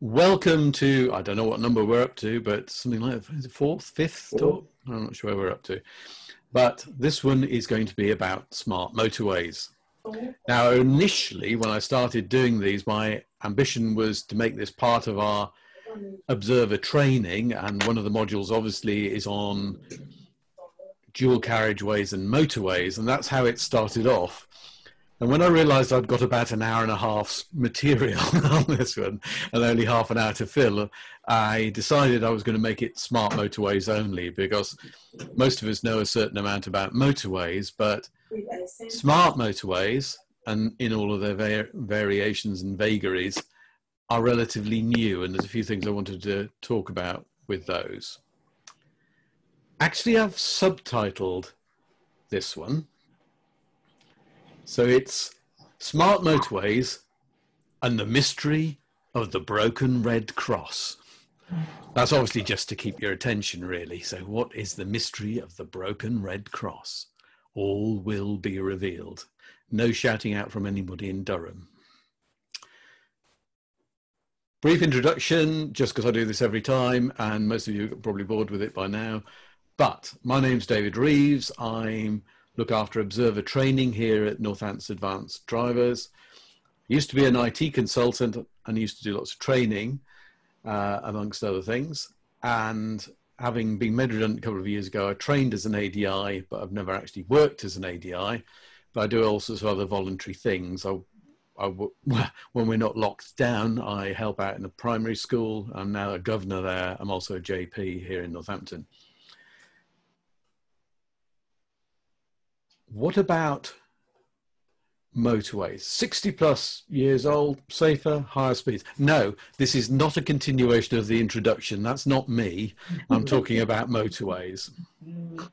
Welcome to, I don't know what number we're up to, but something like fourth, fifth talk? I'm not sure where we're up to. But this one is going to be about smart motorways. Oh. Now, initially, when I started doing these, my ambition was to make this part of our observer training. And one of the modules, obviously, is on dual carriageways and motorways. And that's how it started off. And when I realized I'd got about an hour and a half's material on this one and only half an hour to fill, I decided I was going to make it smart motorways only because most of us know a certain amount about motorways, but smart motorways and in all of their var- variations and vagaries are relatively new. And there's a few things I wanted to talk about with those. Actually, I've subtitled this one so it's smart motorways and the mystery of the broken red cross. That's obviously just to keep your attention, really. So, what is the mystery of the broken red cross? All will be revealed. No shouting out from anybody in Durham. Brief introduction, just because I do this every time, and most of you are probably bored with it by now. But my name's David Reeves. I'm look after observer training here at Northants Advanced Drivers. Used to be an IT consultant and used to do lots of training, uh, amongst other things. And having been redundant a couple of years ago, I trained as an ADI, but I've never actually worked as an ADI. But I do all sorts of other voluntary things. I, I, when we're not locked down, I help out in a primary school. I'm now a governor there. I'm also a JP here in Northampton. What about motorways? 60 plus years old, safer, higher speeds. No, this is not a continuation of the introduction. That's not me. I'm talking about motorways.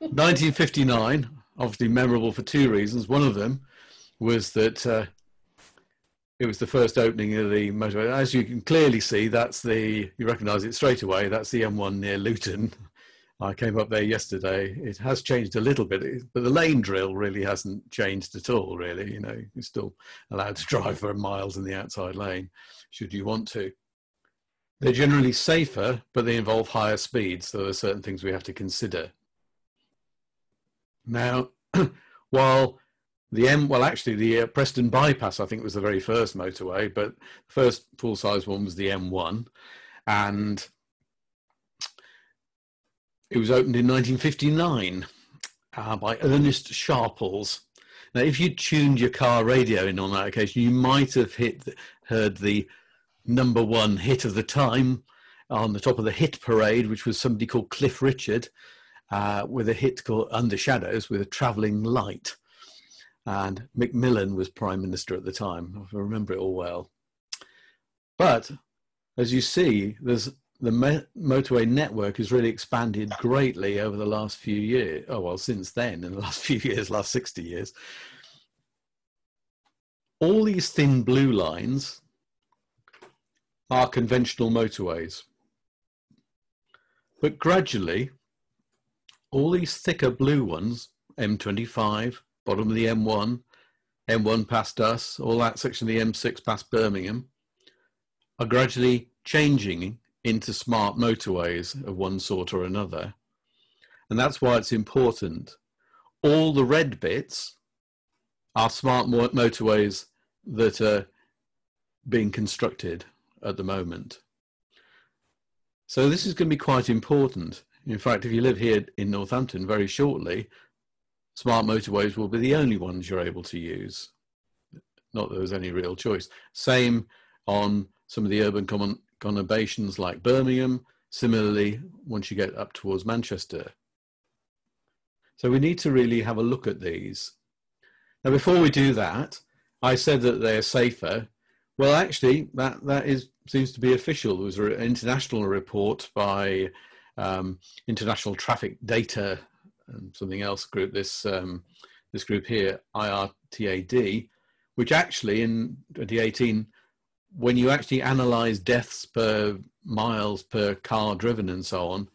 1959, obviously memorable for two reasons. One of them was that uh, it was the first opening of the motorway. As you can clearly see, that's the, you recognize it straight away, that's the M1 near Luton. I came up there yesterday. It has changed a little bit, but the lane drill really hasn't changed at all. Really, you know, you're still allowed to drive for miles in the outside lane, should you want to. They're generally safer, but they involve higher speeds. So there are certain things we have to consider. Now, while the M, well, actually, the uh, Preston bypass, I think, was the very first motorway, but the first full size one was the M1. And it was opened in 1959 uh, by Ernest Marples. Now, if you tuned your car radio in on that occasion, you might have hit, heard the number one hit of the time on the top of the hit parade, which was somebody called Cliff Richard, uh, with a hit called Under Shadows with a travelling light. And Macmillan was Prime Minister at the time, I remember it all well. But as you see, there's the motorway network has really expanded greatly over the last few years. Oh, well, since then, in the last few years, last 60 years. All these thin blue lines are conventional motorways. But gradually, all these thicker blue ones, M25, bottom of the M1, M1 past us, all that section of the M6 past Birmingham, are gradually changing into smart motorways of one sort or another. And that's why it's important. All the red bits are smart motorways that are being constructed at the moment. So this is going to be quite important. In fact, if you live here in Northampton very shortly, smart motorways will be the only ones you're able to use. Not that there's any real choice. Same on some of the urban common conurbations like Birmingham, similarly, once you get up towards Manchester. So we need to really have a look at these. Now, before we do that, I said that they're safer. Well, actually, that, that is, seems to be official. There was an international report by um, International Traffic Data and something else group, this, um, this group here, IRTAD, which actually in 2018 when you actually analyze deaths per miles per car driven and so on,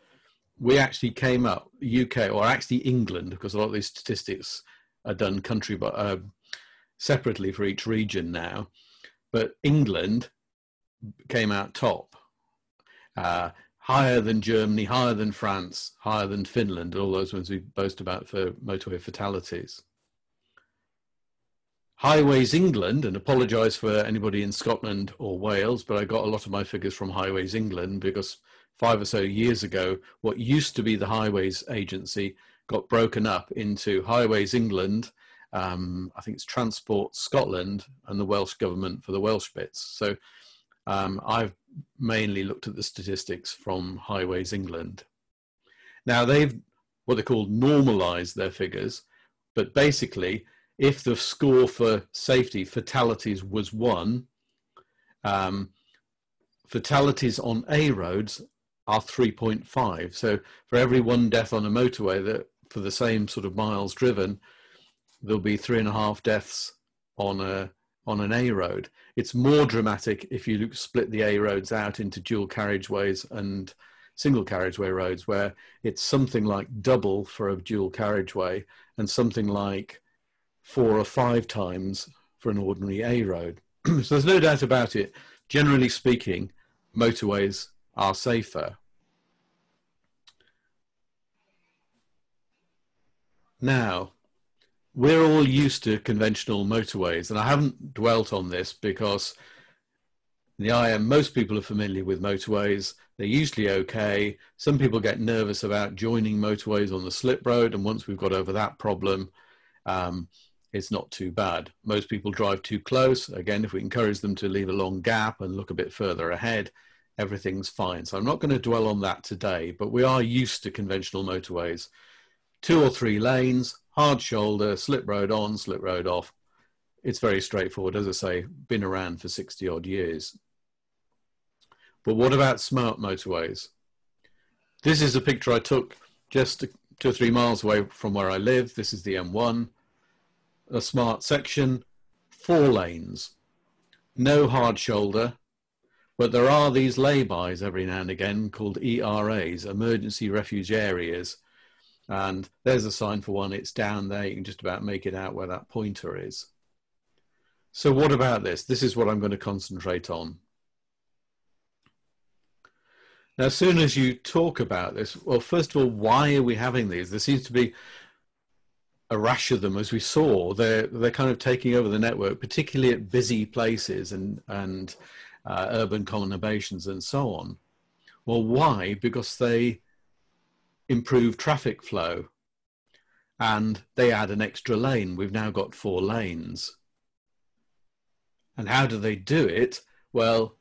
we actually came up UK or actually England because a lot of these statistics are done country but uh, separately for each region now. But England came out top, uh, higher than Germany, higher than France, higher than Finland, all those ones we boast about for motorway fatalities. Highways England, and apologise for anybody in Scotland or Wales, but I got a lot of my figures from Highways England because five or so years ago, what used to be the Highways Agency got broken up into Highways England, um, I think it's Transport Scotland, and the Welsh Government for the Welsh bits. So um, I've mainly looked at the statistics from Highways England. Now they've what they call normalised their figures, but basically if the score for safety fatalities was one, um, fatalities on A roads are 3.5. So for every one death on a motorway, that for the same sort of miles driven, there'll be three and a half deaths on a on an A road. It's more dramatic if you split the A roads out into dual carriageways and single carriageway roads, where it's something like double for a dual carriageway and something like four or five times for an ordinary A road. so there's no doubt about it. Generally speaking, motorways are safer. Now, we're all used to conventional motorways, and I haven't dwelt on this because the IM, most people are familiar with motorways. They're usually okay. Some people get nervous about joining motorways on the slip road, and once we've got over that problem, um, it's not too bad. Most people drive too close. Again, if we encourage them to leave a long gap and look a bit further ahead, everything's fine. So I'm not going to dwell on that today, but we are used to conventional motorways. Two or three lanes, hard shoulder, slip road on, slip road off. It's very straightforward. As I say, been around for 60 odd years. But what about smart motorways? This is a picture I took just two or three miles away from where I live. This is the M1 a smart section, four lanes, no hard shoulder, but there are these laybys every now and again called ERAs, emergency refuge areas. And there's a sign for one, it's down there. You can just about make it out where that pointer is. So what about this? This is what I'm going to concentrate on. Now, as soon as you talk about this, well, first of all, why are we having these? There seems to be a rash of them, as we saw. They're they're kind of taking over the network, particularly at busy places and and uh, urban conurbations and so on. Well, why? Because they improve traffic flow, and they add an extra lane. We've now got four lanes. And how do they do it? Well,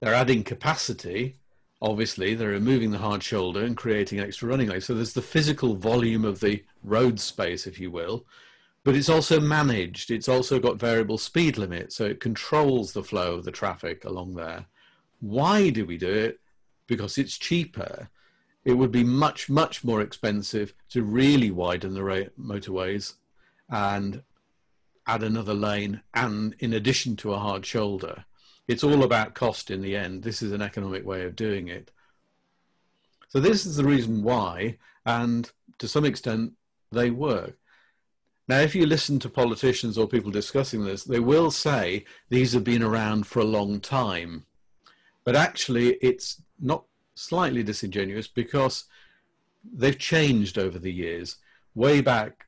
they're adding capacity obviously they're removing the hard shoulder and creating extra running lanes. So there's the physical volume of the road space, if you will, but it's also managed. It's also got variable speed limits, so it controls the flow of the traffic along there. Why do we do it? Because it's cheaper. It would be much, much more expensive to really widen the motorways and add another lane and in addition to a hard shoulder it's all about cost in the end. This is an economic way of doing it. So this is the reason why, and to some extent, they work. Now, if you listen to politicians or people discussing this, they will say these have been around for a long time. But actually, it's not slightly disingenuous because they've changed over the years. Way back,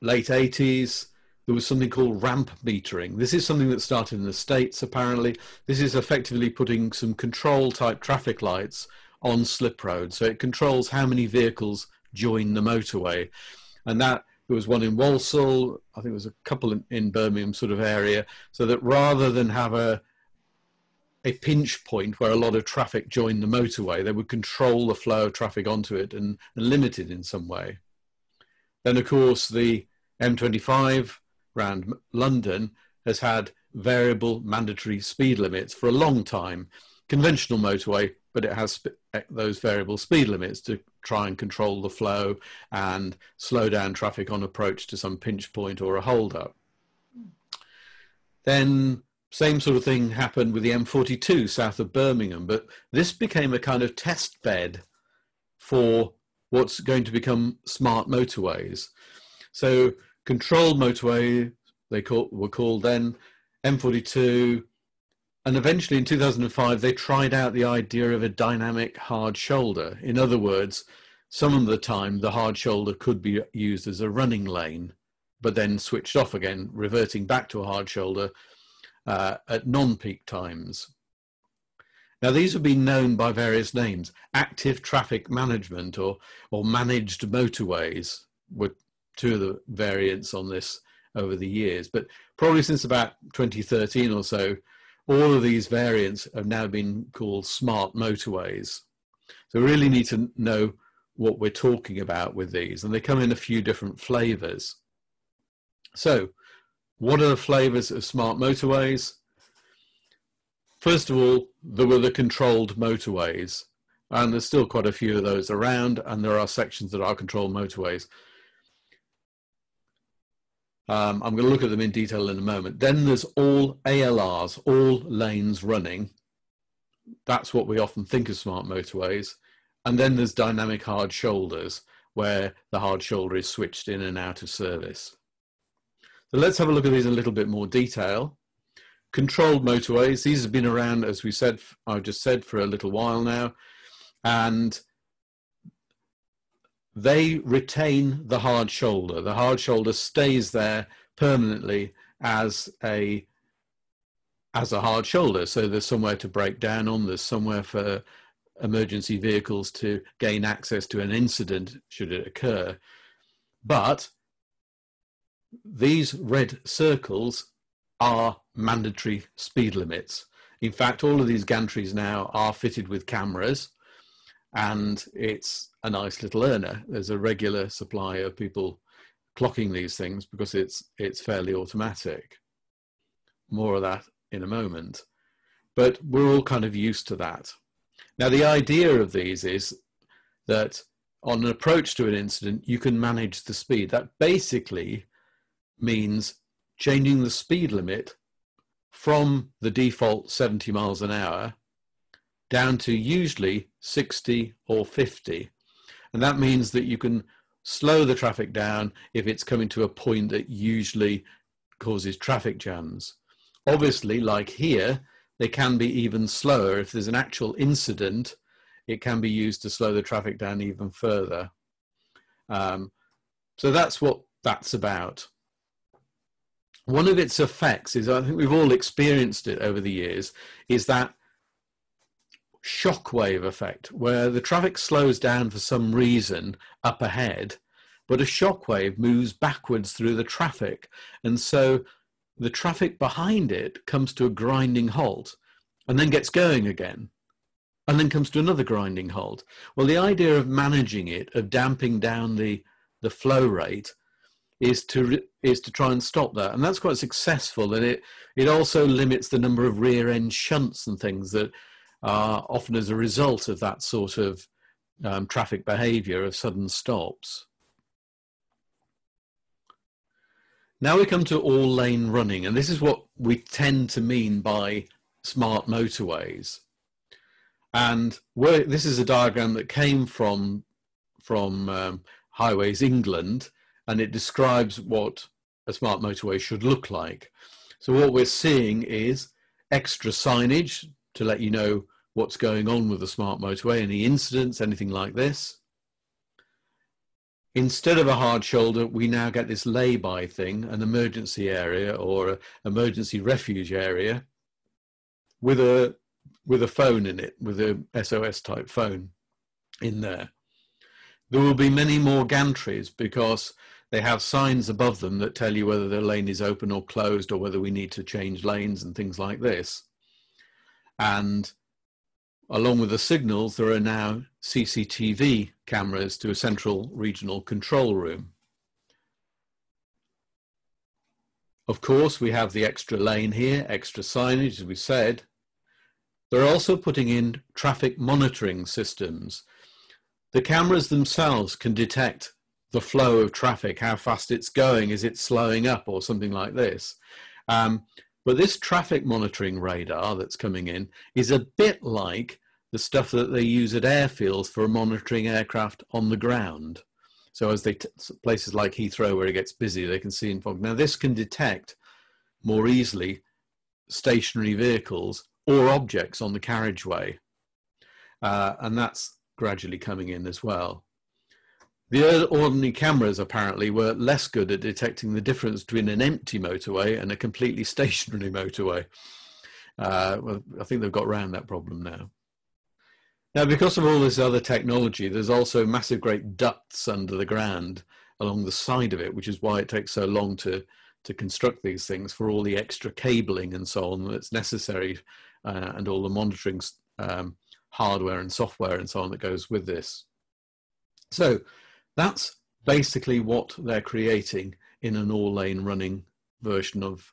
late 80s, there was something called ramp metering. This is something that started in the States, apparently. This is effectively putting some control type traffic lights on slip roads. So it controls how many vehicles join the motorway. And that there was one in Walsall, I think there was a couple in, in Birmingham sort of area, so that rather than have a a pinch point where a lot of traffic joined the motorway, they would control the flow of traffic onto it and, and limit it in some way. Then, of course, the M25 around London has had variable mandatory speed limits for a long time. Conventional motorway, but it has eh, those variable speed limits to try and control the flow and slow down traffic on approach to some pinch point or a hold up. Then same sort of thing happened with the M42 south of Birmingham, but this became a kind of test bed for what's going to become smart motorways. So controlled motorway, they call, were called then, M42, and eventually in 2005, they tried out the idea of a dynamic hard shoulder. In other words, some of the time the hard shoulder could be used as a running lane, but then switched off again, reverting back to a hard shoulder uh, at non-peak times. Now, these have been known by various names. Active traffic management or, or managed motorways were two of the variants on this over the years. But probably since about 2013 or so, all of these variants have now been called smart motorways. So we really need to know what we're talking about with these, and they come in a few different flavors. So, what are the flavors of smart motorways? First of all, there were the controlled motorways, and there's still quite a few of those around, and there are sections that are controlled motorways. Um, I'm going to look at them in detail in a moment. Then there's all ALRs, all lanes running. That's what we often think of smart motorways. And then there's dynamic hard shoulders, where the hard shoulder is switched in and out of service. So let's have a look at these in a little bit more detail. Controlled motorways, these have been around, as we said, I've just said, for a little while now. And they retain the hard shoulder. The hard shoulder stays there permanently as a as a hard shoulder. So there's somewhere to break down on. There's somewhere for emergency vehicles to gain access to an incident should it occur. But these red circles are mandatory speed limits. In fact, all of these gantries now are fitted with cameras and it's a nice little earner. There's a regular supply of people clocking these things because it's it's fairly automatic. More of that in a moment. But we're all kind of used to that. Now the idea of these is that on an approach to an incident, you can manage the speed. That basically means changing the speed limit from the default 70 miles an hour down to usually 60 or 50. And that means that you can slow the traffic down if it's coming to a point that usually causes traffic jams. Obviously, like here, they can be even slower. If there's an actual incident, it can be used to slow the traffic down even further. Um, so that's what that's about. One of its effects is, I think we've all experienced it over the years, is that shockwave effect where the traffic slows down for some reason up ahead, but a shockwave moves backwards through the traffic. And so the traffic behind it comes to a grinding halt and then gets going again and then comes to another grinding halt. Well, the idea of managing it, of damping down the, the flow rate, is to is to try and stop that, and that's quite successful. And it it also limits the number of rear end shunts and things that are often as a result of that sort of um, traffic behavior of sudden stops. Now we come to all lane running, and this is what we tend to mean by smart motorways. And this is a diagram that came from, from um, Highways England, and it describes what a smart motorway should look like. So what we're seeing is extra signage to let you know what's going on with the smart motorway, any incidents, anything like this. Instead of a hard shoulder, we now get this lay-by thing, an emergency area or an emergency refuge area with a with a phone in it, with a SOS type phone in there. There will be many more gantries because they have signs above them that tell you whether the lane is open or closed or whether we need to change lanes and things like this. And along with the signals, there are now CCTV cameras to a central regional control room. Of course, we have the extra lane here, extra signage, as we said. They're also putting in traffic monitoring systems. The cameras themselves can detect the flow of traffic, how fast it's going, is it slowing up or something like this. Um, but this traffic monitoring radar that's coming in is a bit like the stuff that they use at airfields for monitoring aircraft on the ground. So as they places like Heathrow where it gets busy, they can see in fog. Now this can detect more easily stationary vehicles or objects on the carriageway. Uh, and that's gradually coming in as well. The ordinary cameras apparently were less good at detecting the difference between an empty motorway and a completely stationary motorway. Uh, well, I think they've got around that problem now. Now, because of all this other technology, there's also massive great ducts under the ground along the side of it, which is why it takes so long to, to construct these things for all the extra cabling and so on that's necessary uh, and all the monitoring um, hardware and software and so on that goes with this. So that's basically what they're creating in an all lane running version of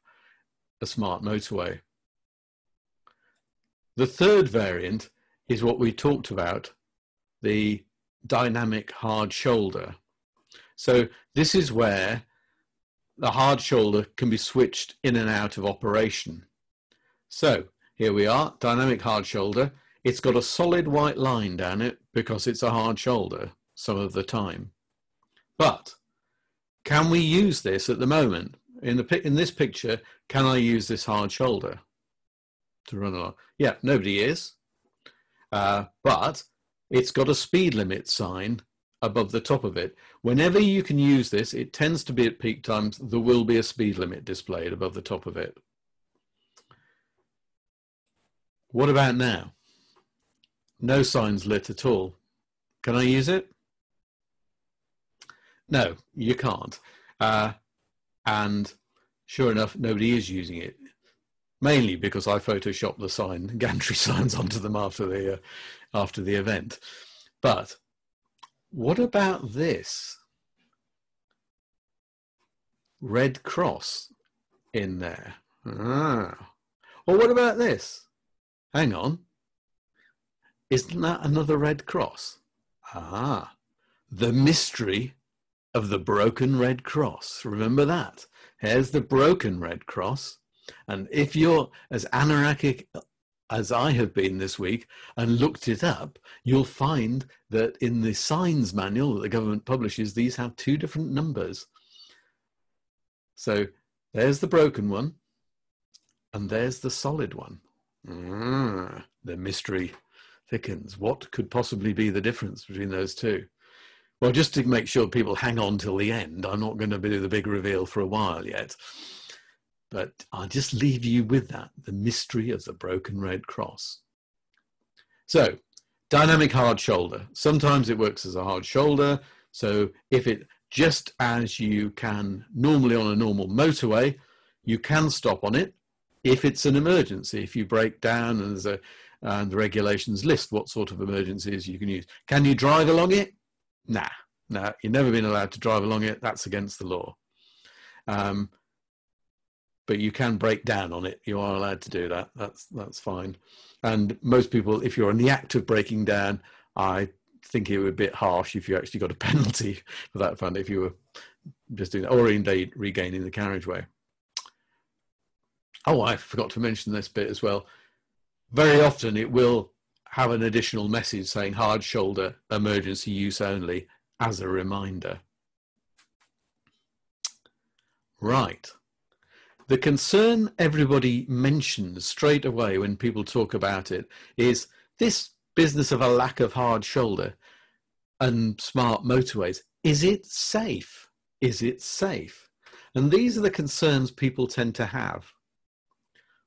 a smart motorway. The third variant is what we talked about, the dynamic hard shoulder. So this is where the hard shoulder can be switched in and out of operation. So here we are, dynamic hard shoulder. It's got a solid white line down it because it's a hard shoulder some of the time. But can we use this at the moment? In, the, in this picture, can I use this hard shoulder to run along? Yeah, nobody is. Uh, but it's got a speed limit sign above the top of it. Whenever you can use this, it tends to be at peak times, there will be a speed limit displayed above the top of it. What about now? No signs lit at all. Can I use it? No, you can't. Uh, and sure enough, nobody is using it mainly because I photoshopped the sign, gantry signs onto them after the uh, after the event. But what about this red cross in there? Ah. Well, what about this? Hang on. Isn't that another red cross? Ah, the mystery of the broken red cross. Remember that. Here's the broken red cross. And if you're as anarchic as I have been this week and looked it up, you'll find that in the signs manual that the government publishes, these have two different numbers. So there's the broken one, and there's the solid one. Mm, the mystery thickens. What could possibly be the difference between those two? Well, just to make sure people hang on till the end, I'm not going to do the big reveal for a while yet. But I'll just leave you with that the mystery of the broken red cross. So, dynamic hard shoulder. Sometimes it works as a hard shoulder. So, if it just as you can normally on a normal motorway, you can stop on it if it's an emergency. If you break down and a and the regulations list what sort of emergencies you can use. Can you drive along it? Nah, nah, you've never been allowed to drive along it. That's against the law. Um, but you can break down on it. You are allowed to do that. That's that's fine. And most people, if you're in the act of breaking down, I think it would be a bit harsh if you actually got a penalty for that fund if you were just doing that, or indeed regaining the carriageway. Oh, I forgot to mention this bit as well. Very often it will have an additional message saying hard shoulder, emergency use only, as a reminder. Right. The concern everybody mentions straight away when people talk about it is this business of a lack of hard shoulder and smart motorways. Is it safe? Is it safe? And these are the concerns people tend to have.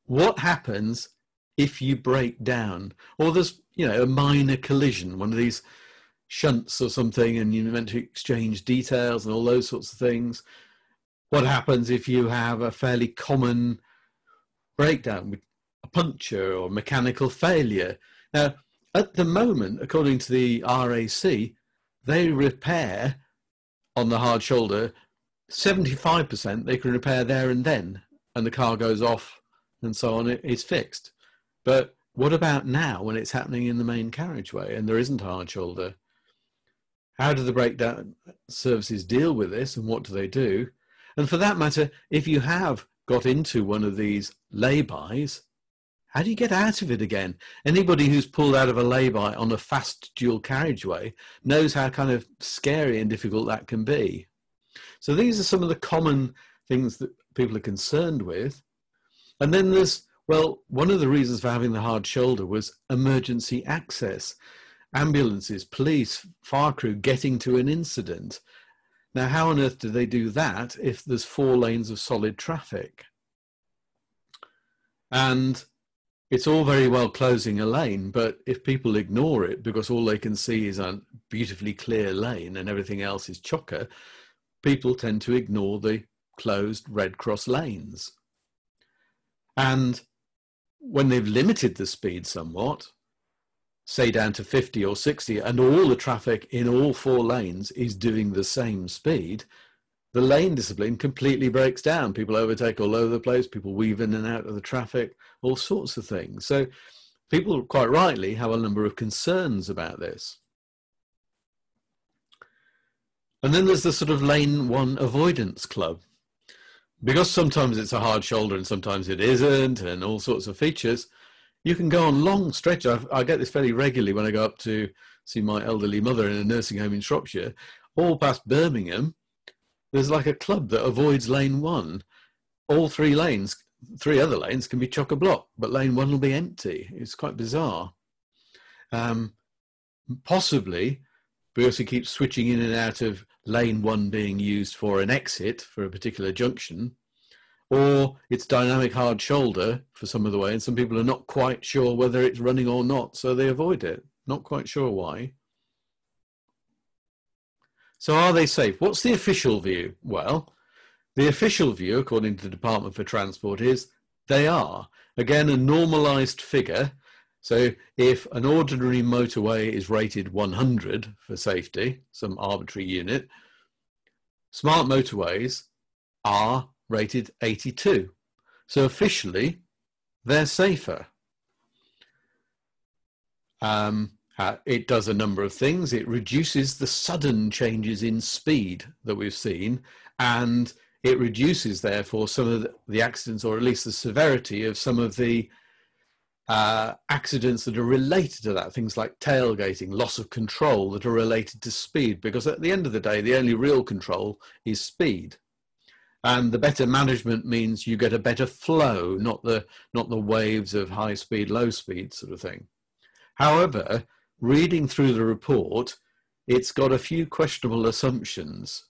What happens if you break down or there's, you know, a minor collision, one of these shunts or something, and you're meant to exchange details and all those sorts of things? what happens if you have a fairly common breakdown with a puncture or mechanical failure. Now, at the moment, according to the RAC, they repair on the hard shoulder 75% they can repair there and then, and the car goes off and so on, it's fixed. But what about now when it's happening in the main carriageway and there isn't a hard shoulder? How do the breakdown services deal with this and what do they do? And for that matter, if you have got into one of these laybys, how do you get out of it again? Anybody who's pulled out of a lay-by on a fast dual carriageway knows how kind of scary and difficult that can be. So these are some of the common things that people are concerned with. And then there's Well, one of the reasons for having the hard shoulder was emergency access. Ambulances, police, fire crew getting to an incident. Now, how on earth do they do that if there's four lanes of solid traffic? And it's all very well closing a lane, but if people ignore it because all they can see is a beautifully clear lane and everything else is chocker, people tend to ignore the closed red cross lanes. And when they've limited the speed somewhat, say down to 50 or 60, and all the traffic in all four lanes is doing the same speed, the lane discipline completely breaks down. People overtake all over the place, people weave in and out of the traffic, all sorts of things. So people quite rightly have a number of concerns about this. And then there's the sort of lane one avoidance club. Because sometimes it's a hard shoulder and sometimes it isn't, and all sorts of features, you can go on long stretches. I, I get this fairly regularly when I go up to see my elderly mother in a nursing home in Shropshire, all past Birmingham there's like a club that avoids lane one. All three lanes, three other lanes can be chock a block, but lane one will be empty. It's quite bizarre. Um, possibly because he keeps switching in and out of lane one being used for an exit for a particular junction, or it's dynamic hard shoulder for some of the way, and some people are not quite sure whether it's running or not, so they avoid it. Not quite sure why. So are they safe? What's the official view? Well, the official view, according to the Department for Transport, is they are. Again, a normalized figure. So if an ordinary motorway is rated 100 for safety, some arbitrary unit, smart motorways are rated 82. So officially, they're safer. Um, uh, it does a number of things. It reduces the sudden changes in speed that we've seen, and it reduces, therefore, some of the accidents, or at least the severity of some of the uh, accidents that are related to that, things like tailgating, loss of control that are related to speed, because at the end of the day, the only real control is speed. And the better management means you get a better flow, not the, not the waves of high speed, low speed sort of thing. However, reading through the report, it's got a few questionable assumptions.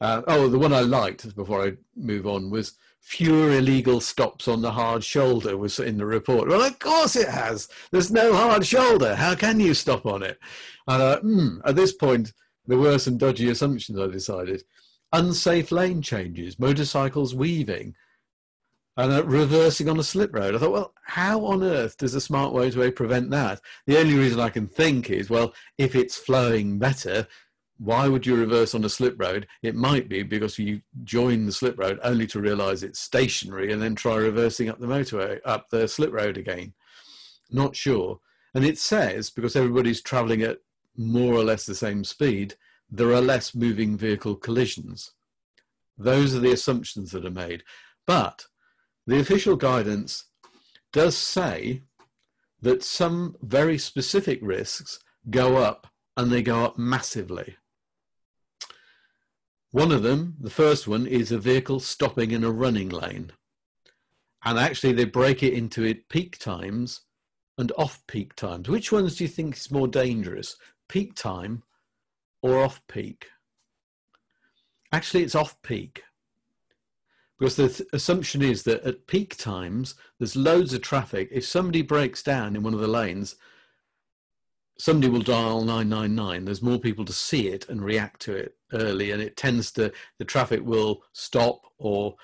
Uh, oh, the one I liked before I move on was fewer illegal stops on the hard shoulder was in the report. Well, of course it has. There's no hard shoulder. How can you stop on it? And uh, mm, at this point, there were some dodgy assumptions. I decided unsafe lane changes, motorcycles weaving, and uh, reversing on a slip road. I thought, well, how on earth does a smart motorway prevent that? The only reason I can think is, well, if it's flowing better, why would you reverse on a slip road? It might be because you join the slip road only to realize it's stationary and then try reversing up the motorway, up the slip road again. Not sure. And it says, because everybody's traveling at more or less the same speed, there are less moving vehicle collisions. Those are the assumptions that are made. But the official guidance does say that some very specific risks go up and they go up massively. One of them, the first one, is a vehicle stopping in a running lane. And actually, they break it into it peak times and off peak times. Which ones do you think is more dangerous, peak time or off peak? Actually, it's off peak because the th- assumption is that at peak times there's loads of traffic if somebody breaks down in one of the lanes somebody will dial 999 there's more people to see it and react to it early and it tends to the traffic will stop or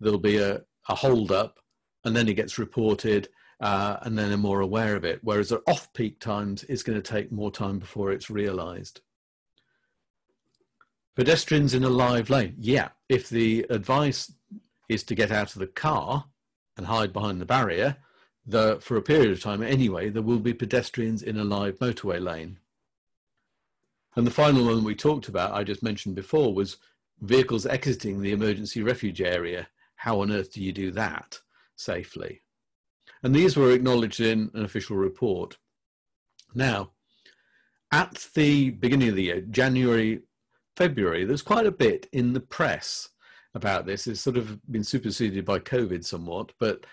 there'll be a, a hold up and then it gets reported uh, and then they're more aware of it whereas at off peak times it's going to take more time before it's realized. Pedestrians in a live lane. Yeah if the advice is to get out of the car and hide behind the barrier, the, for a period of time anyway, there will be pedestrians in a live motorway lane. And the final one we talked about, I just mentioned before, was vehicles exiting the emergency refuge area. How on earth do you do that safely? And these were acknowledged in an official report. Now, at the beginning of the year, January, February, there's quite a bit in the press about this. It's sort of been superseded by COVID somewhat, but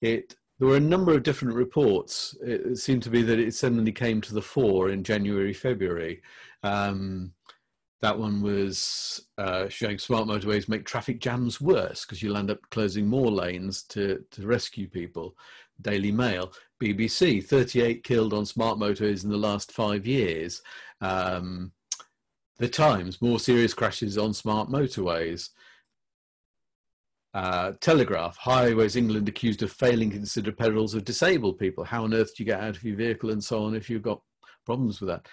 it there were a number of different reports. It, seemed to be that it suddenly came to the fore in January, February. Um, that one was uh, showing smart motorways make traffic jams worse because you'll end up closing more lanes to, to rescue people. Daily Mail, BBC, 38 killed on smart motorways in the last five years. Um, the Times, more serious crashes on smart motorways. Uh, Telegraph, Highways England accused of failing to consider perils of disabled people. How on earth do you get out of your vehicle and so on if you've got problems with that?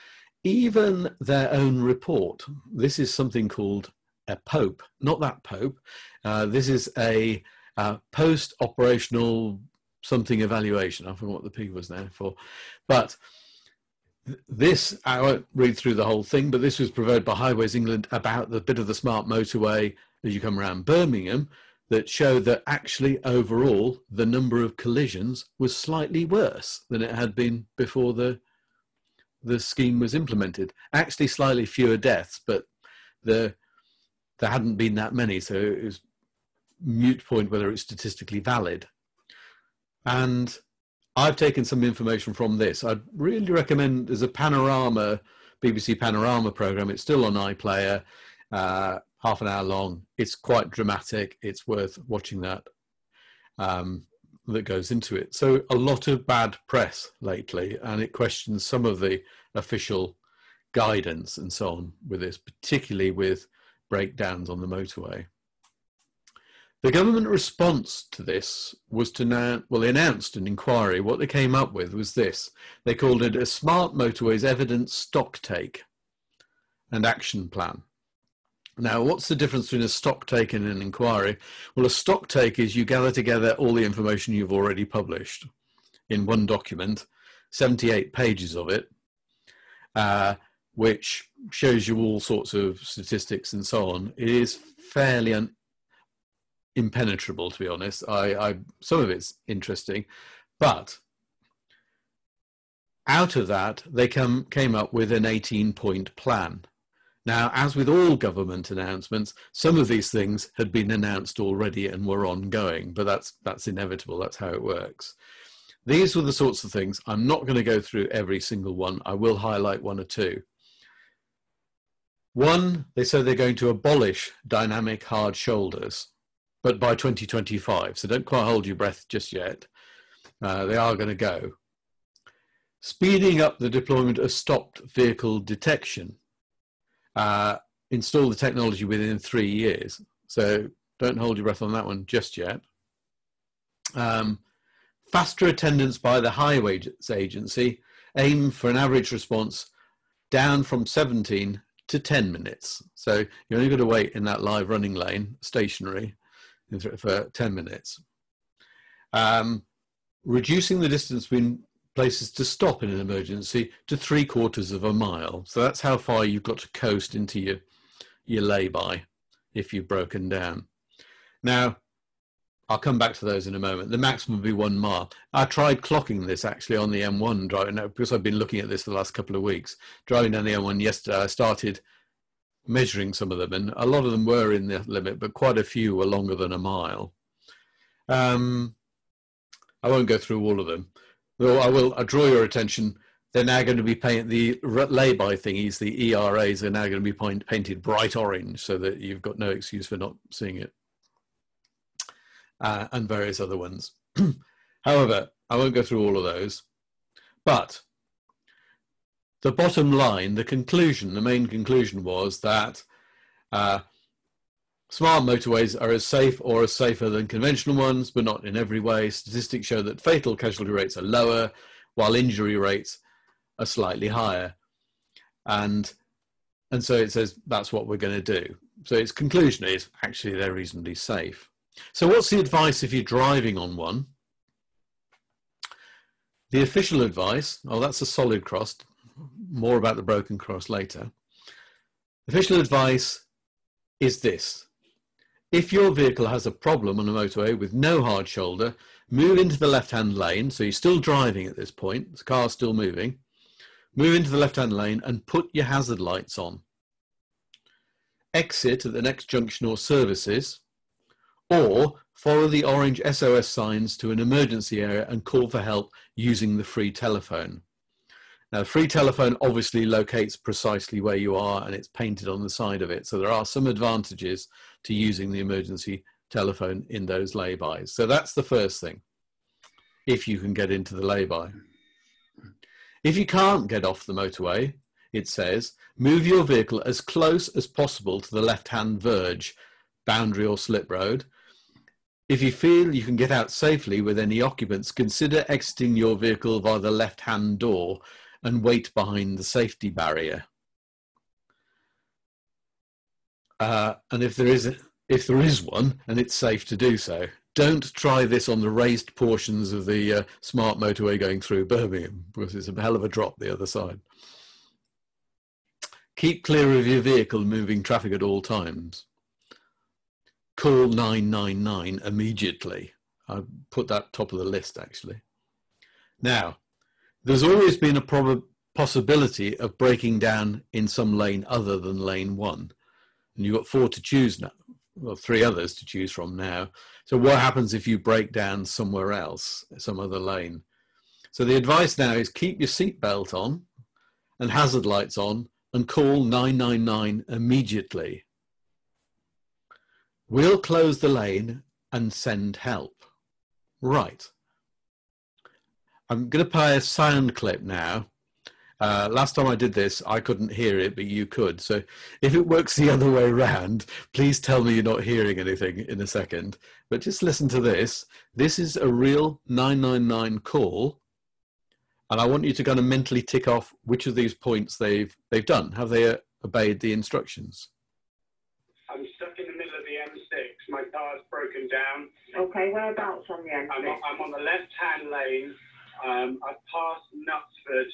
Even their own report, this is something called a POPE, not that Pope. Uh, this is a uh, post operational something evaluation. I forgot what the P was there for. But this, I won't read through the whole thing, but this was provided by Highways England about the bit of the smart motorway as you come around Birmingham that showed that actually overall the number of collisions was slightly worse than it had been before the the scheme was implemented. Actually, slightly fewer deaths, but the there hadn't been that many, so it was mute point whether it's statistically valid. And I've taken some information from this. I'd really recommend there's a panorama BBC Panorama program. It's still on iPlayer. Uh, half an hour long. It's quite dramatic. It's worth watching that. Um, that goes into it. So a lot of bad press lately, and it questions some of the official guidance and so on with this, particularly with breakdowns on the motorway. The government response to this was to now, well, they announced an inquiry. What they came up with was this. They called it a Smart Motorways Evidence Stock Take and Action Plan. Now, what's the difference between a stock take and an inquiry? Well, a stock take is you gather together all the information you've already published in one document, 78 pages of it, uh, which shows you all sorts of statistics and so on. It is fairly un- impenetrable, to be honest. I, I some of it's interesting, but out of that, they come came up with an 18 point plan now, as with all government announcements, some of these things had been announced already and were ongoing, but that's, that's inevitable. That's how it works. These were the sorts of things. I'm not going to go through every single one. I will highlight one or two. One, they say they're going to abolish dynamic hard shoulders, but by 2025. So don't quite hold your breath just yet. Uh, they are going to go. Speeding up the deployment of stopped vehicle detection uh, install the technology within three years. So don't hold your breath on that one just yet. Um, faster attendance by the highways agency aim for an average response down from 17 to 10 minutes. So you only got to wait in that live running lane, stationary, for 10 minutes. Um, reducing the distance between places to stop in an emergency to three quarters of a mile. So that's how far you've got to coast into your, your lay-by if you've broken down. Now, I'll come back to those in a moment. The maximum would be one mile. I tried clocking this actually on the M1 driving because I've been looking at this for the last couple of weeks. Driving down the M1 yesterday, I started measuring some of them, and a lot of them were in the limit, but quite a few were longer than a mile. Um, I won't go through all of them. Though I will I draw your attention, they're now going to be painted, the lay-by thingies, the ERAs are now going to be painted bright orange so that you've got no excuse for not seeing it. Uh, and various other ones. However, I won't go through all of those, but the bottom line, the conclusion, the main conclusion was that uh, Smart motorways are as safe or as safer than conventional ones, but not in every way. Statistics show that fatal casualty rates are lower, while injury rates are slightly higher. And and so it says that's what we're going to do. So its conclusion is actually they're reasonably safe. So what's the advice if you're driving on one? The official advice, oh, that's a solid cross. More about the broken cross later. Official advice is this if your vehicle has a problem on a motorway with no hard shoulder, move into the left-hand lane. So you're still driving at this point. The car's still moving. Move into the left-hand lane and put your hazard lights on. Exit at the next junction or services, or follow the orange SOS signs to an emergency area and call for help using the free telephone. Now, free telephone obviously locates precisely where you are and it's painted on the side of it. So there are some advantages to using the emergency telephone in those laybys. So that's the first thing, if you can get into the layby. If you can't get off the motorway, it says, move your vehicle as close as possible to the left-hand verge, boundary or slip road. If you feel you can get out safely with any occupants, consider exiting your vehicle via the left-hand door and wait behind the safety barrier. Uh, and if there is if there is one and it's safe to do so, don't try this on the raised portions of the uh, smart motorway going through Birmingham because it's a hell of a drop the other side. Keep clear of your vehicle moving traffic at all times. Call 999 immediately. I put that top of the list actually. Now, there's always been a prob- possibility of breaking down in some lane other than lane one. And you've got four to choose now, well, three others to choose from now. So what happens if you break down somewhere else, some other lane? So the advice now is keep your seatbelt on and hazard lights on and call 999 immediately. We'll close the lane and send help. Right. I'm going to play a sound clip now. Uh, last time I did this, I couldn't hear it, but you could. So if it works the other way around, please tell me you're not hearing anything in a second. But just listen to this. This is a real 999 call. And I want you to kind of mentally tick off which of these points they've, they've done. Have they uh, obeyed the instructions? I'm stuck in the middle of the M6. My car's broken down. Okay, whereabouts on the M6? I'm on, I'm on the left-hand lane. Um, I've passed Knutsford.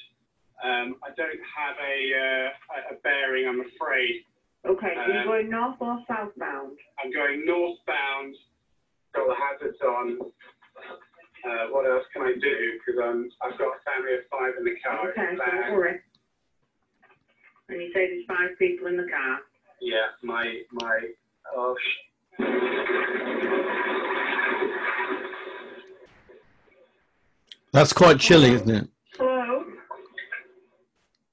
Um, I don't have a, uh, a bearing, I'm afraid. Okay, so you're um, going north or southbound? I'm going northbound. Got the hazards on. Uh, what else can I do? Because I've got a family of five in the car. Okay, don't worry. And you say there's five people in the car? Yeah, my my. Oh, That's quite chilling, isn't it? Hello?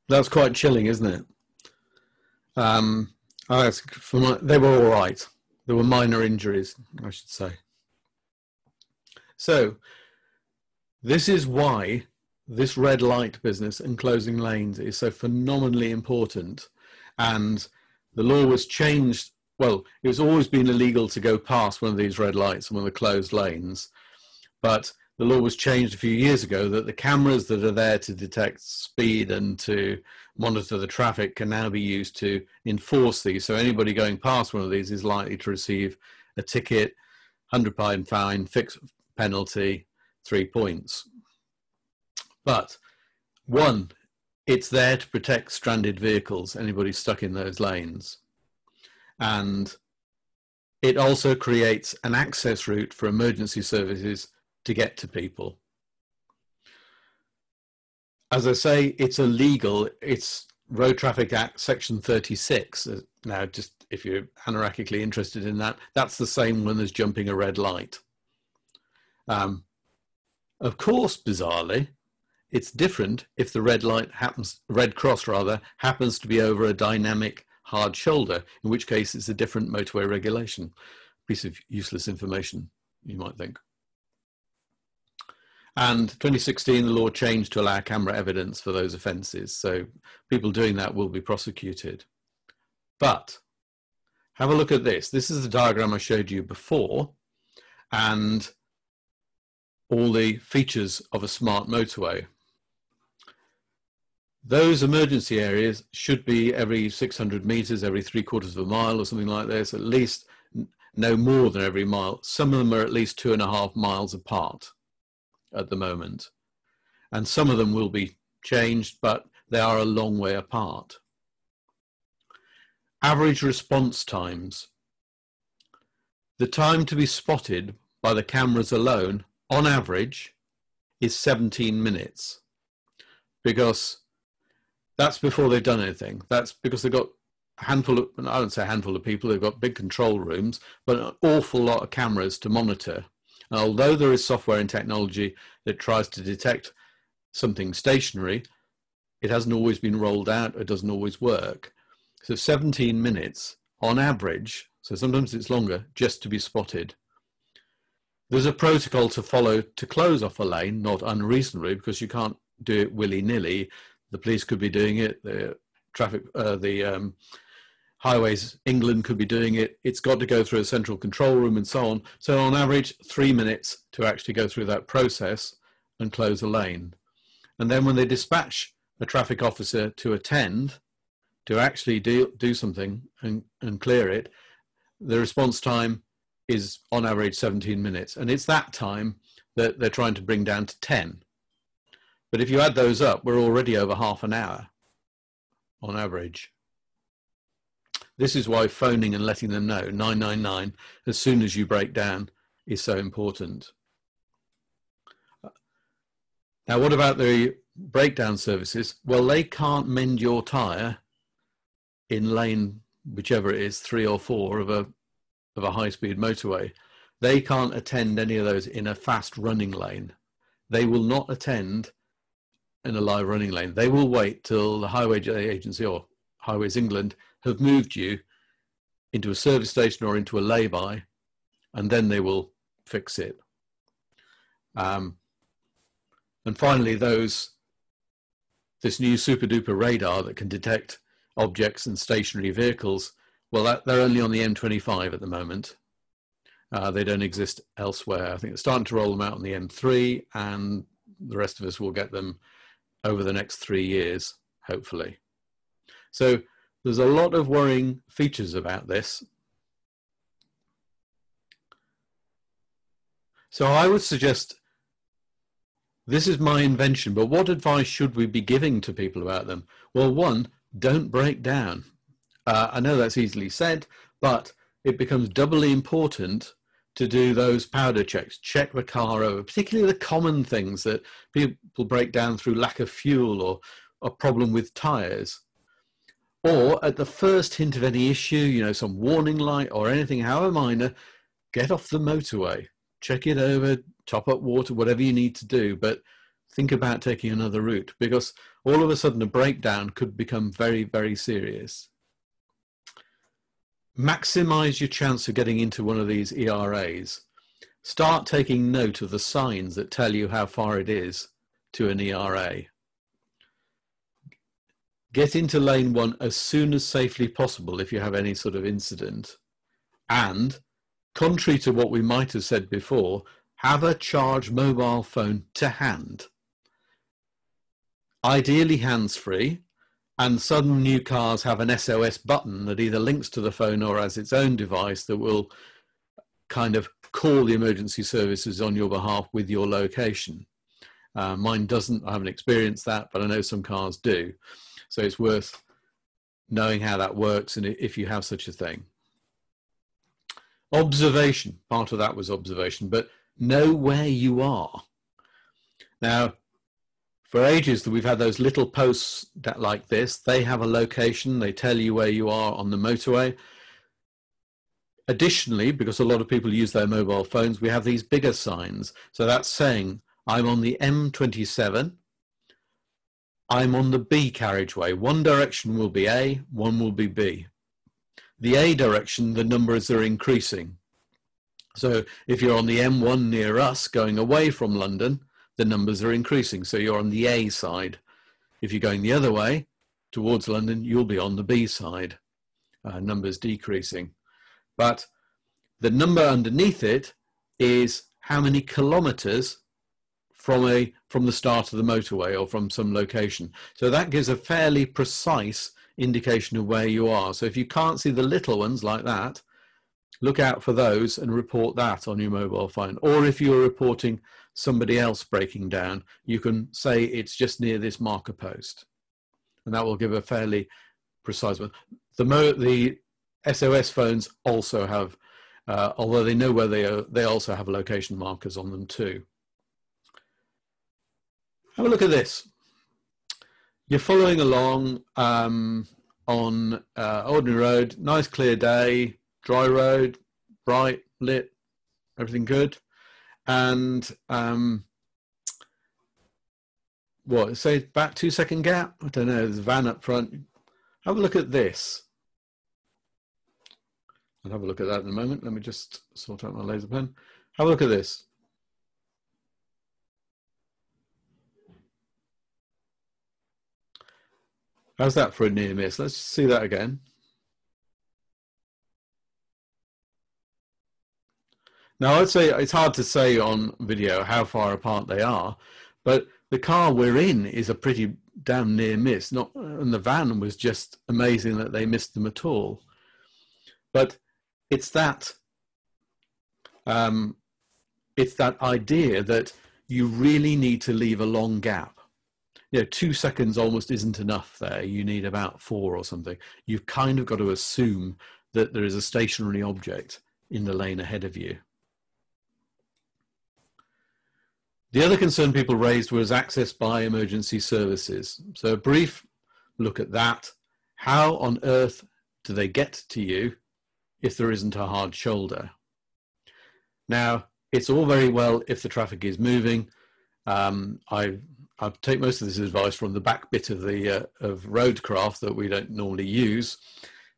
That's quite chilling, isn't it? Um, I was- my, they were all right. There were minor injuries, I should say. So, this is why this red light business and closing lanes is so phenomenally important. And the law was changed. Well, it was always been illegal to go past one of these red lights and one of the closed lanes. But the law was changed a few years ago that the cameras that are there to detect speed and to monitor the traffic can now be used to enforce these. So anybody going past one of these is likely to receive a ticket, hundred pound fine, fixed penalty, three points. But one, it's there to protect stranded vehicles, anybody stuck in those lanes, and it also creates an access route for emergency services to get to people. As I say, it's illegal. It's Road Traffic Act, Section 36. Uh, Now, just if you're anarchically interested in that, that's the same one as jumping a red light. Um, of course, bizarrely, it's different if the red light happens, red cross rather, happens to be over a dynamic hard shoulder, in which case it's a different motorway regulation. Piece of useless information, you might think. And 2016, the law changed to allow camera evidence for those offences. So people doing that will be prosecuted. But have a look at this. This is the diagram I showed you before and all the features of a smart motorway. Those emergency areas should be every 600 meters, every three quarters of a mile or something like this, at least no more than every mile. Some of them are at least two and a half miles apart at the moment. And some of them will be changed, but they are a long way apart. Average response times. The time to be spotted by the cameras alone, on average, is 17 minutes because that's before they've done anything. That's because they've got a handful of, I don't say a handful of people, they've got big control rooms, but an awful lot of cameras to monitor. Although there is software and technology that tries to detect something stationary, it hasn't always been rolled out, it doesn't always work. So 17 minutes on average, so sometimes it's longer, just to be spotted. There's a protocol to follow to close off a lane, not unreasonably, because you can't do it willy-nilly. The police could be doing it, the traffic, uh, the um, Highways England could be doing it. It's got to go through a central control room and so on. So on average, three minutes to actually go through that process and close a lane. And then when they dispatch a traffic officer to attend, to actually do, do something and, and clear it, the response time is on average 17 minutes. And it's that time that they're trying to bring down to 10. But if you add those up, we're already over half an hour on average. This is why phoning and letting them know 999 as soon as you break down is so important. Now, what about the breakdown services? Well, they can't mend your tyre in lane, whichever it is, three or four of a, of a high speed motorway. They can't attend any of those in a fast running lane. They will not attend in a live running lane. They will wait till the highway agency or Highways England have moved you into a service station or into a lay-by, and then they will fix it. Um, and finally, those this new super duper radar that can detect objects and stationary vehicles, well, that, they're only on the M25 at the moment. Uh, they don't exist elsewhere. I think they're starting to roll them out on the M3, and the rest of us will get them over the next three years, hopefully. So there's a lot of worrying features about this. So I would suggest this is my invention, but what advice should we be giving to people about them? Well, one, don't break down. Uh, I know that's easily said, but it becomes doubly important to do those POWDER checks. Check the car over, particularly the common things that people break down through lack of fuel or a problem with tires. Or at the first hint of any issue, you know, some warning light or anything, however minor, get off the motorway, check it over, top up water, whatever you need to do. But think about taking another route because all of a sudden a breakdown could become very, very serious. Maximize your chance of getting into one of these ERAs. Start taking note of the signs that tell you how far it is to an ERA. Get into lane one as soon as safely possible if you have any sort of incident. And, contrary to what we might have said before, have a charged mobile phone to hand ideally hands-free, and some new cars have an SOS button that either links to the phone or has its own device that will kind of call the emergency services on your behalf with your location. Uh, mine doesn't, I haven't experienced that, but I know some cars do. So it's worth knowing how that works and if you have such a thing. Observation, part of that was observation, but know where you are. Now, for ages that we've had those little posts that like this. They have a location. They tell you where you are on the motorway. Additionally, because a lot of people use their mobile phones, we have these bigger signs. So that's saying I'm on the M27. I'm on the B carriageway. One direction will be A, one will be B. The A direction, the numbers are increasing. So if you're on the M1 near us going away from London, the numbers are increasing. So you're on the A side. If you're going the other way towards London, you'll be on the B side, uh, numbers decreasing. But the number underneath it is how many kilometers from a from the start of the motorway or from some location. So that gives a fairly precise indication of where you are. So if you can't see the little ones like that, look out for those and report that on your mobile phone. Or if you're reporting somebody else breaking down, you can say it's just near this marker post. And that will give a fairly precise one. The, mo- the SOS phones also have, uh, although they know where they are, they also have location markers on them too. Have a look at this. You're following along um, on uh, ordinary road, nice clear day, dry road, bright, lit, everything good. And um, what, say back two second gap? I don't know, there's a van up front. Have a look at this. I'll have a look at that in a moment. Let me just sort out my laser pen. Have a look at this. How's that for a near miss? Let's see that again. Now, I'd say it's hard to say on video how far apart they are, but the car we're in is a pretty damn near miss. Not, and the van was just amazing that they missed them at all. But it's that, um, it's that idea that you really need to leave a long gap you know, two seconds almost isn't enough there. You need about four or something. You've kind of got to assume that there is a stationary object in the lane ahead of you. The other concern people raised was access by emergency services. So a brief look at that. How on earth do they get to you if there isn't a hard shoulder? Now, it's all very well if the traffic is moving. Um, I I take most of this advice from the back bit of the uh, of Roadcraft that we don't normally use.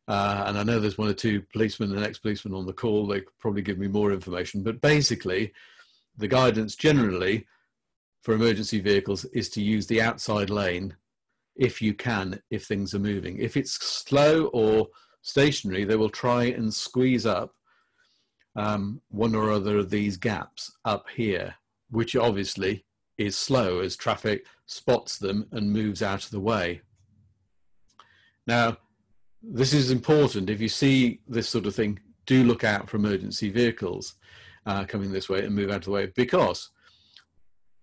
Uh, and I know there's one or two policemen and ex-policemen on the call. They could probably give me more information. But basically, the guidance generally for emergency vehicles is to use the outside lane if you can, if things are moving. If it's slow or stationary, they will try and squeeze up um, one or other of these gaps up here, which obviously is slow as traffic spots them and moves out of the way. Now, this is important. If you see this sort of thing, do look out for emergency vehicles uh, coming this way and move out of the way because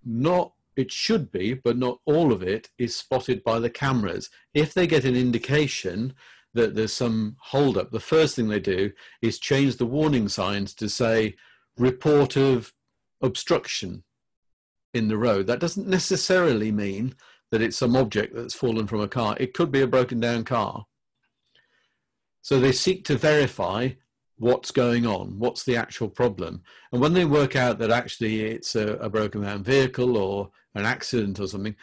not it should be, but not all of it is spotted by the cameras. If they get an indication that there's some holdup, the first thing they do is change the warning signs to say report of obstruction in the road. That doesn't necessarily mean that it's some object that's fallen from a car. It could be a broken down car. So they seek to verify what's going on, what's the actual problem. And when they work out that actually it's a, a broken down vehicle or an accident or something,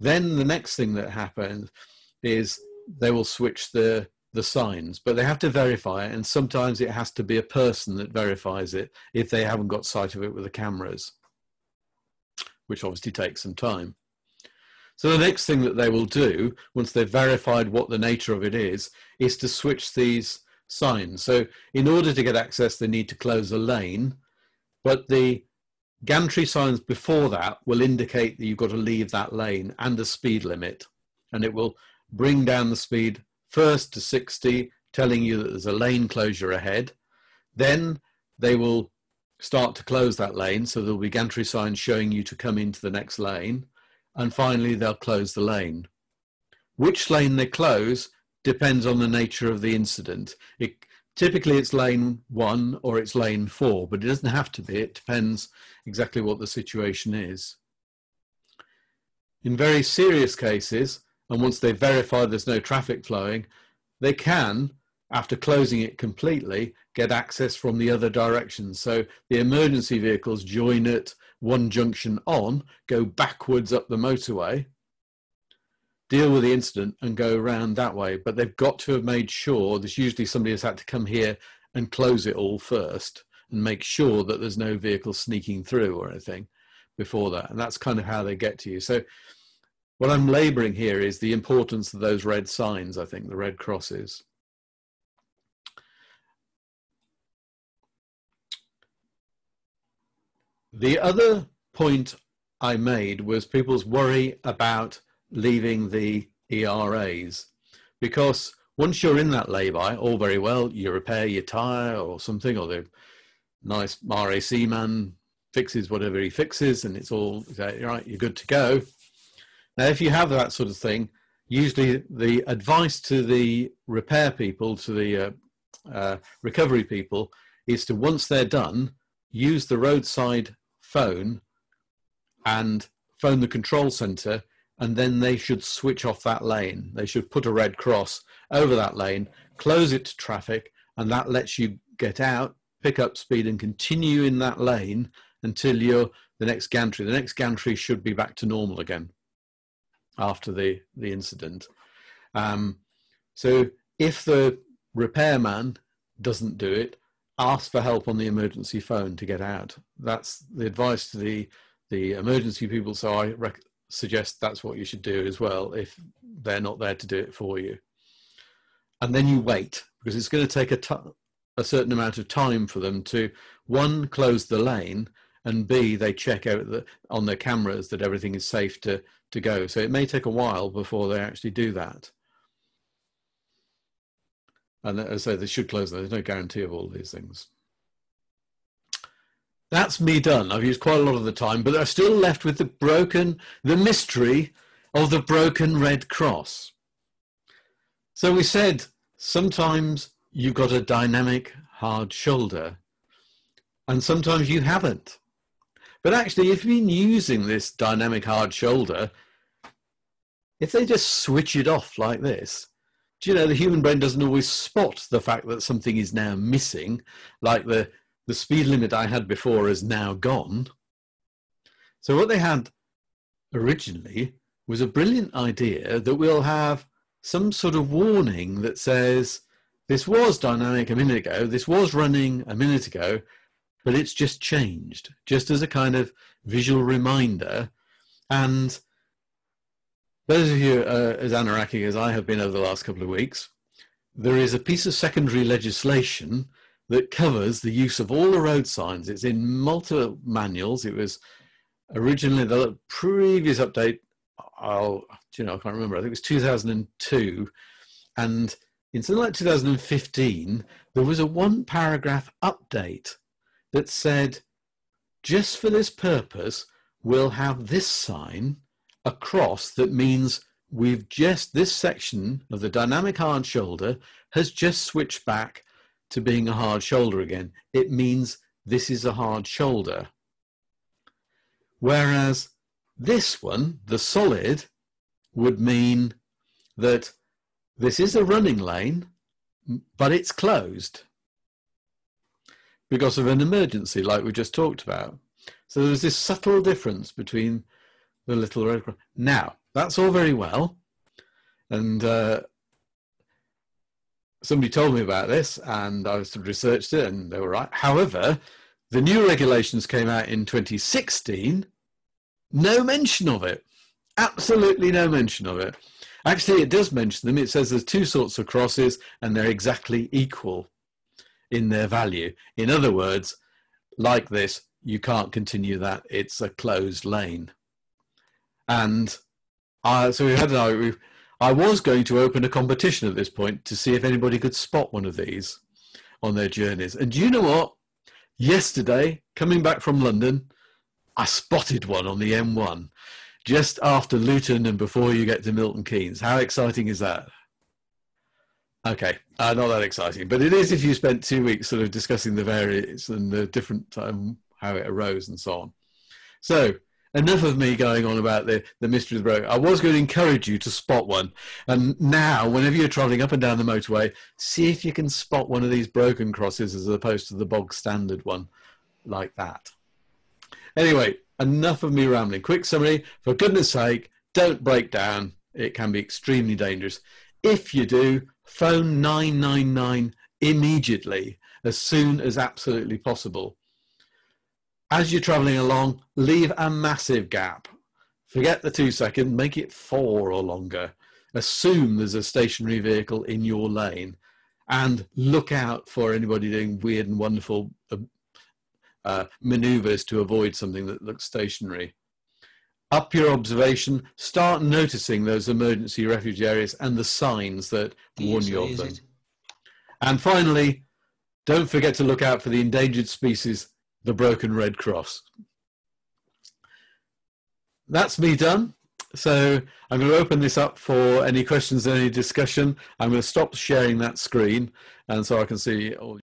then the next thing that happens is they will switch the the signs, but they have to verify it, and sometimes it has to be a person that verifies it if they haven't got sight of it with the cameras which obviously takes some time. So the next thing that they will do, once they've verified what the nature of it is, is to switch these signs. So in order to get access, they need to close a lane, but the gantry signs before that will indicate that you've got to leave that lane and a speed limit. And it will bring down the speed first to 60, telling you that there's a lane closure ahead. Then they will start to close that lane. So there'll be gantry signs showing you to come into the next lane. And finally, they'll close the lane. Which lane they close depends on the nature of the incident. It, typically, it's lane one or it's lane four, but it doesn't have to be. It depends exactly what the situation is. In very serious cases, and once they verify there's no traffic flowing, they can after closing it completely, get access from the other direction. So the emergency vehicles join at one junction on, go backwards up the motorway, deal with the incident and go around that way. But they've got to have made sure, there's usually somebody has had to come here and close it all first and make sure that there's no vehicle sneaking through or anything before that. And that's kind of how they get to you. So what I'm laboring here is the importance of those red signs, I think, the red crosses. The other point I made was people's worry about leaving the ERAs because once you're in that lay-by, all very well, you repair your tyre or something, or the nice RAC man fixes whatever he fixes, and it's all right. You're good to go. Now, if you have that sort of thing, usually the advice to the repair people, to the uh, uh, recovery people, is to once they're done, use the roadside phone and phone the control center and then they should switch off that lane. They should put a red cross over that lane, close it to traffic, and that lets you get out, pick up speed, and continue in that lane until you're the next gantry. The next gantry should be back to normal again after the, the incident. Um, so if the repairman doesn't do it, ask for help on the emergency phone to get out. That's the advice to the the emergency people. So I rec- suggest that's what you should do as well if they're not there to do it for you. And then you wait because it's going to take a, t- a certain amount of time for them to one close the lane and b they check out the, on their cameras that everything is safe to to go. So it may take a while before they actually do that. And as I say, they should close. There's no guarantee of all these things. That's me done. I've used quite a lot of the time, but I'm still left with the broken, the mystery of the broken red cross. So we said sometimes you've got a dynamic hard shoulder, and sometimes you haven't. But actually, if you've been using this dynamic hard shoulder, if they just switch it off like this, do you know the human brain doesn't always spot the fact that something is now missing, like the, the speed limit I had before is now gone. So what they had originally was a brilliant idea that we'll have some sort of warning that says this was dynamic a minute ago, this was running a minute ago, but it's just changed, just as a kind of visual reminder. And those of you uh, as Anaraki as I have been over the last couple of weeks, there is a piece of secondary legislation that covers the use of all the road signs. It's in multiple manuals. It was originally the previous update. I'll, you know, I can't remember. I think it was 2002, and in something like 2015, there was a one paragraph update that said, just for this purpose, we'll have this sign across that means we've just, this section of the dynamic hard shoulder has just switched back to being a hard shoulder again. It means this is a hard shoulder. Whereas this one, the solid, would mean that this is a running lane, but it's closed because of an emergency, like we just talked about. So there's this subtle difference between the little red cross. Now, that's all very well. And uh, somebody told me about this, and I was researched it, and they were right. However, the new regulations came out in 2016. No mention of it. Absolutely no mention of it. Actually, it does mention them. It says there's two sorts of crosses, and they're exactly equal in their value. In other words, like this, you can't continue that. It's a closed lane. And so we had an I was going to open a competition at this point to see if anybody could spot one of these on their journeys. And do you know what? Yesterday, coming back from London, I spotted one on the M1 just after Luton and before you get to Milton Keynes. How exciting is that? Okay, uh, not that exciting, but it is if you spent two weeks sort of discussing the variants and the different um, how it arose and so on. So enough of me going on about the, the mystery of the road. I was going to encourage you to spot one. And now, whenever you're traveling up and down the motorway, see if you can spot one of these broken crosses as opposed to the bog standard one like that. Anyway, enough of me rambling. Quick summary for goodness sake, don't break down. It can be extremely dangerous. If you do, phone 999 immediately, as soon as absolutely possible. As you're traveling along, leave a massive gap. Forget the two second, make it four or longer. Assume there's a stationary vehicle in your lane and look out for anybody doing weird and wonderful uh, uh, maneuvers to avoid something that looks stationary up your observation, start noticing those emergency refuge areas and the signs that warn you of them. And finally, don't forget to look out for the endangered species, the broken red cross. That's me done. So I'm going to open this up for any questions, any discussion. I'm going to stop sharing that screen and so I can see all